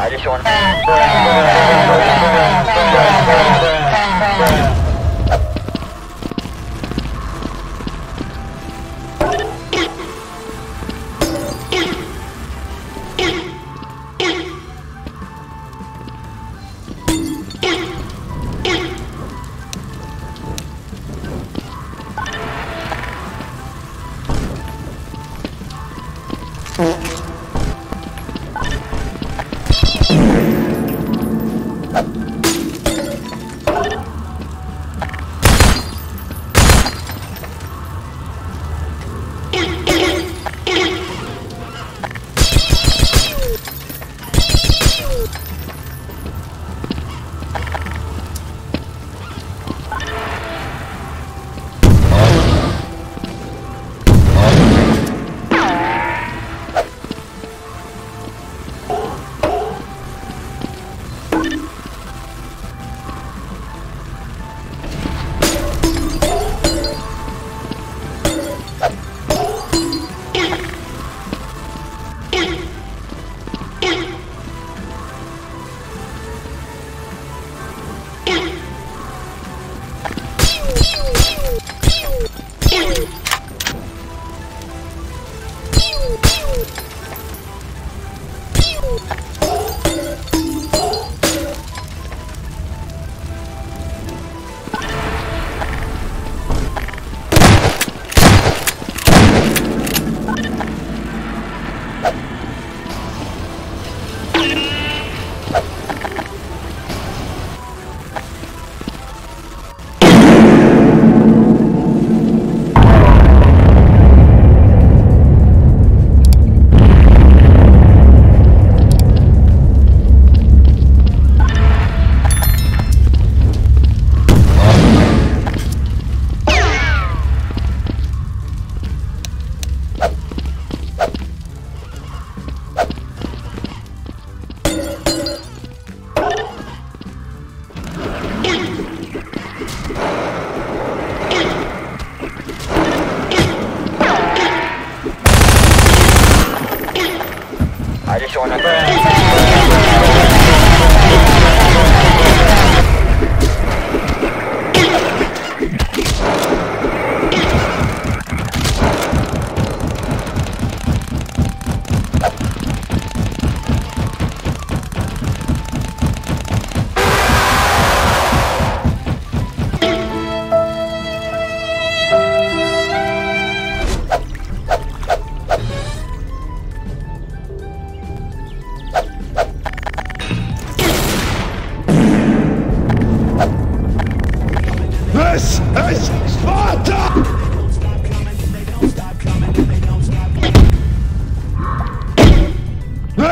I just want. Schon. Eigentlich schon. This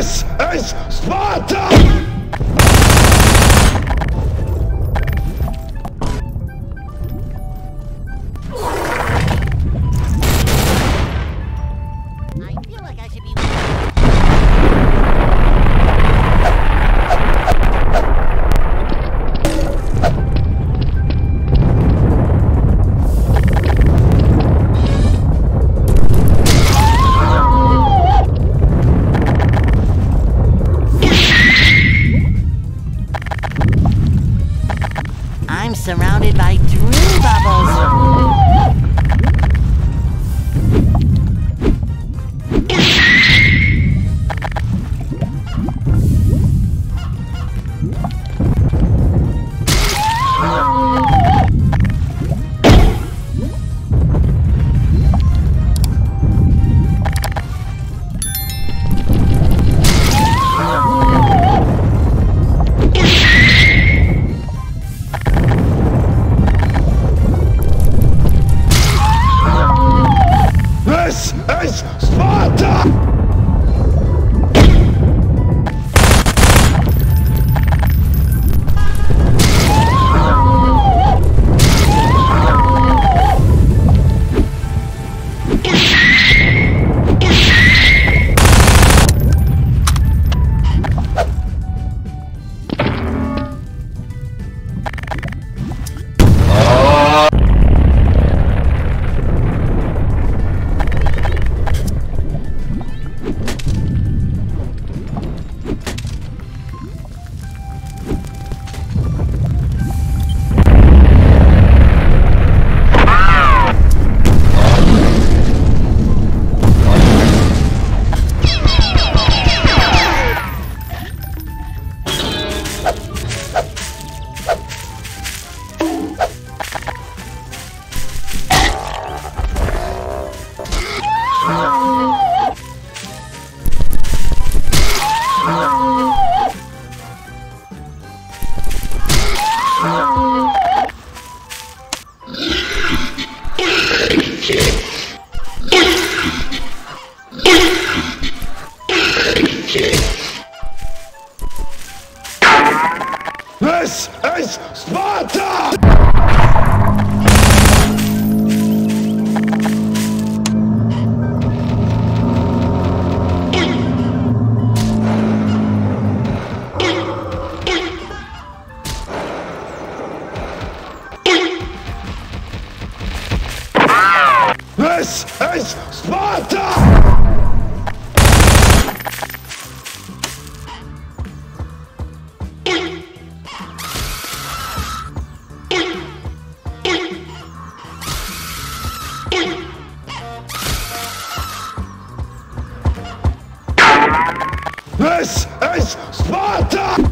This is Sparta! Surrounded by dream bubbles. 안녕. This is Sparta!